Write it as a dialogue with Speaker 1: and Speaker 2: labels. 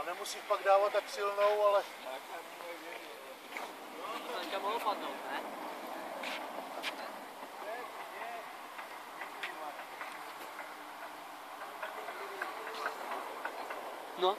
Speaker 1: A nemusí pak dávat tak silnou, ale
Speaker 2: To teďka mohlo padnout, ne? No,